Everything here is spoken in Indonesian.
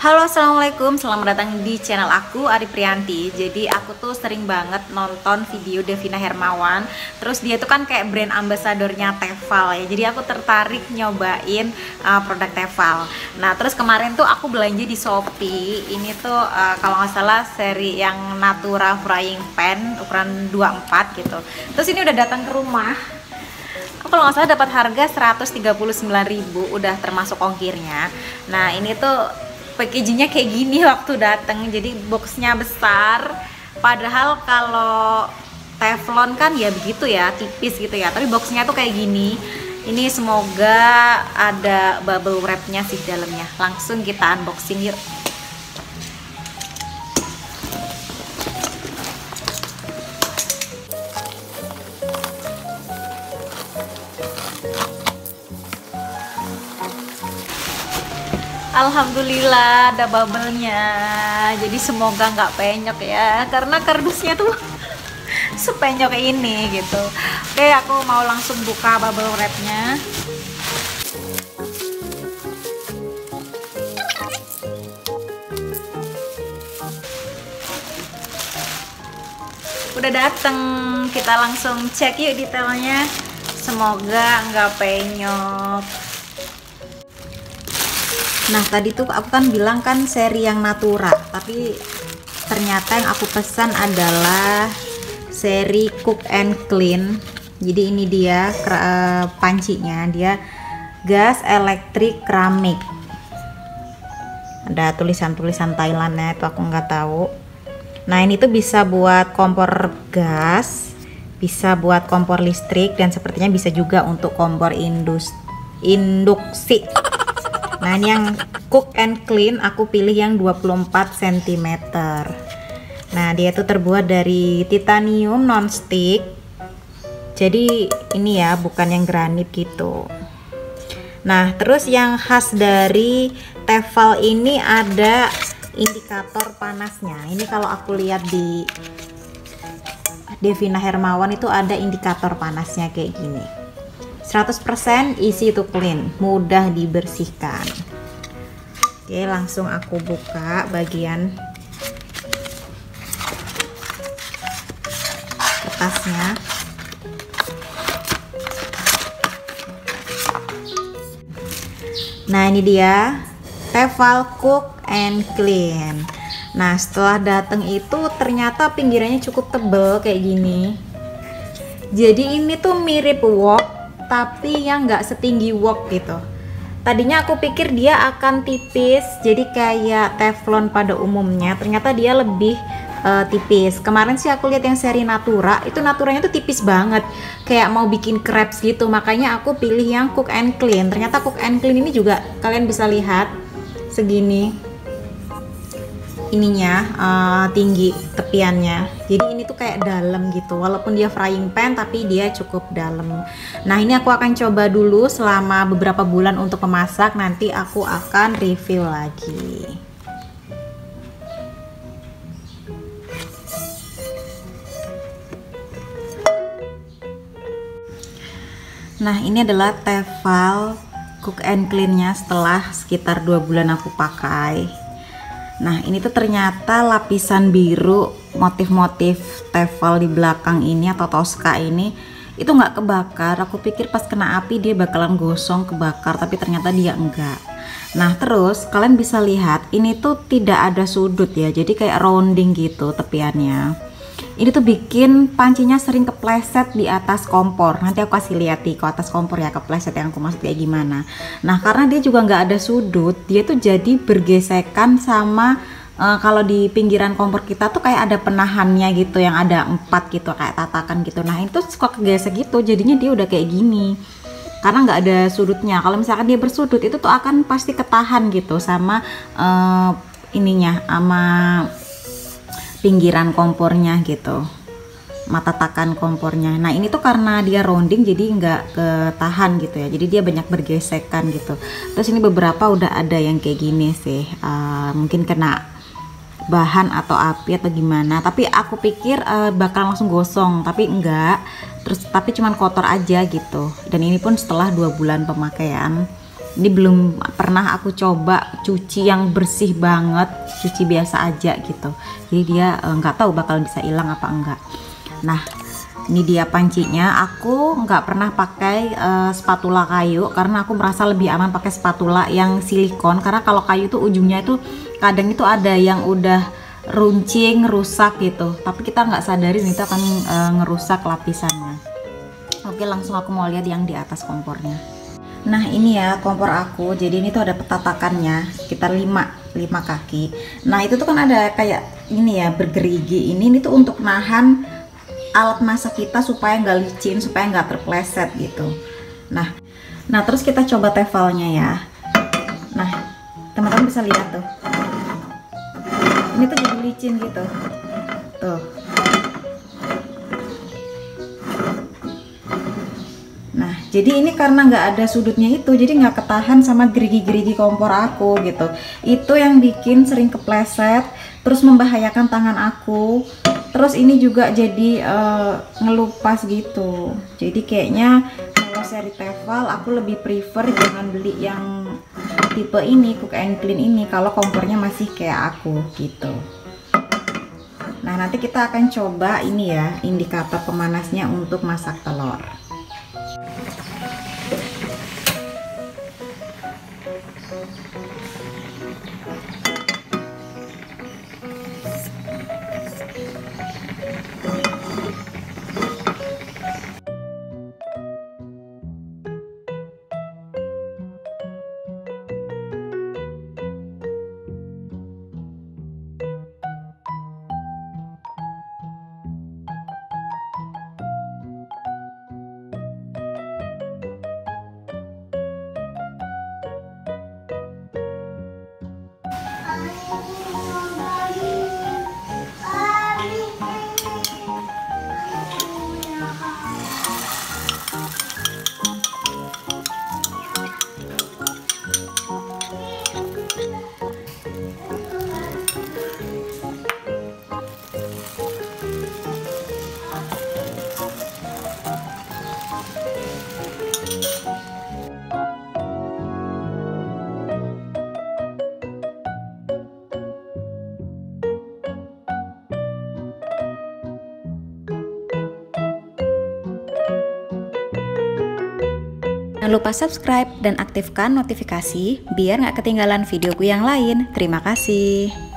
Halo assalamualaikum. Selamat datang di channel aku Ari Prianti jadi aku tuh sering banget nonton video Devina Hermawan. Terus dia tuh kan kayak brand ambasadornya Teval ya. Jadi aku tertarik nyobain uh, produk Teval nah terus kemarin tuh aku belanja di Shopee. Ini tuh uh, kalau nggak salah seri yang Natura Frying Pan ukuran 24 gitu. Terus ini udah datang ke rumah. Kalau nggak salah dapat harga 139.000 udah termasuk ongkirnya. Nah ini tuh packagingnya kayak gini waktu datang jadi boxnya besar. Padahal kalau teflon kan ya begitu ya tipis gitu ya. Tapi boxnya tuh kayak gini. Ini semoga ada bubble wrapnya sih dalamnya. Langsung kita unboxing yuk Alhamdulillah ada bubble-nya. Jadi semoga nggak penyok ya karena kardusnya tuh sepenyok ini gitu. Oke aku mau langsung buka bubble wrapnya. Udah dateng kita langsung cek yuk detailnya. Semoga nggak penyok Nah tadi tuh aku kan bilang kan seri yang natura Tapi ternyata yang aku pesan adalah seri cook and clean. Jadi ini dia uh, pancinya. Dia gas elektrik keramik. Ada tulisan-tulisan Thailandnya itu aku nggak tahu. Nah ini tuh bisa buat kompor gas Bisa buat kompor listrik Dan sepertinya bisa juga untuk kompor induksi Nah ini yang cook and clean aku pilih yang 24 cm Nah dia itu terbuat dari titanium non-stick. Jadi ini ya bukan yang granit gitu. Nah terus yang khas dari Tefal ini ada indikator panasnya. Ini kalau aku lihat di Devina Hermawan itu ada indikator panasnya kayak gini 100% easy to clean mudah dibersihkan. Oke langsung aku buka bagian kertasnya. Nah ini dia. Teval Cook and Clean. Nah setelah datang itu ternyata pinggirannya cukup tebel kayak gini. Jadi ini tuh mirip wok tapi yang nggak setinggi wok gitu. Tadinya aku pikir dia akan tipis jadi kayak teflon pada umumnya. Ternyata dia lebih uh, tipis. Kemarin sih aku lihat yang seri natura itu naturanya tuh tipis banget. Kayak mau bikin crepes gitu makanya aku pilih yang cook and clean. Ternyata cook and clean ini juga kalian bisa lihat segini ininya uh, tinggi tepiannya. Jadi ini tuh kayak dalam gitu. Walaupun dia frying pan tapi dia cukup dalam. Nah ini aku akan coba dulu selama beberapa bulan untuk memasak. Nanti aku akan review lagi. Nah ini adalah Tefal Cook and Clean-nya setelah sekitar dua bulan aku pakai Nah ini tuh ternyata lapisan biru motif-motif tevel di belakang ini atau toska ini itu nggak kebakar. Aku pikir pas kena api dia bakalan gosong kebakar tapi ternyata dia enggak. Nah terus kalian bisa lihat ini tuh tidak ada sudut ya jadi kayak rounding gitu tepiannya ini tuh bikin pancinya sering kepleset di atas kompor. Nanti aku kasih lihat di ke atas kompor ya kepleset yang aku maksud kayak gimana. Nah karena dia juga nggak ada sudut dia tuh jadi bergesekan sama uh, kalau di pinggiran kompor kita tuh kayak ada penahannya gitu yang ada empat gitu kayak tatakan gitu. Nah itu suka kegesek gitu jadinya dia udah kayak gini. Karena nggak ada sudutnya. Kalau misalkan dia bersudut itu tuh akan pasti ketahan gitu sama uh, ininya sama pinggiran kompornya gitu. Mata takan kompornya. Nah ini tuh karena dia rounding jadi nggak ketahan gitu ya. Jadi dia banyak bergesekan gitu. Terus ini beberapa udah ada yang kayak gini sih. Uh, mungkin kena bahan atau api atau gimana. Tapi aku pikir uh, bakal langsung gosong tapi enggak terus tapi cuman kotor aja gitu. Dan ini pun setelah dua bulan pemakaian ini belum pernah aku coba cuci yang bersih banget cuci biasa aja gitu. Jadi dia eh, nggak uh, tahu bakal bisa hilang apa enggak. Nah ini dia pancinya. Aku nggak pernah pakai uh, spatula kayu karena aku merasa lebih aman pakai spatula yang silikon. Karena kalau kayu tuh ujungnya itu kadang itu ada yang udah runcing rusak gitu. Tapi kita nggak sadarin itu akan uh, ngerusak lapisannya. Oke langsung aku mau lihat yang di atas kompornya nah ini ya kompor aku. Jadi ini tuh ada petatakannya sekitar 5 5 kaki. Nah itu tuh kan ada kayak ini ya bergerigi. Ini ini tuh untuk nahan alat masak kita supaya nggak licin supaya nggak terpleset gitu. Nah nah terus kita coba tevalnya ya. Nah teman-teman bisa lihat tuh. Ini tuh jadi licin gitu. Tuh jadi ini karena nggak ada sudutnya itu jadi nggak ketahan sama gerigi-gerigi kompor aku gitu. Itu yang bikin sering kepleset terus membahayakan tangan aku. Terus ini juga jadi uh, ngelupas gitu. Jadi kayaknya kalau seri Teval aku lebih prefer jangan beli yang tipe ini cook and clean ini kalau kompornya masih kayak aku gitu. Nah nanti kita akan coba ini ya indikator pemanasnya untuk masak telur Jangan lupa subscribe dan aktifkan notifikasi biar nggak ketinggalan videoku yang lain. Terima kasih.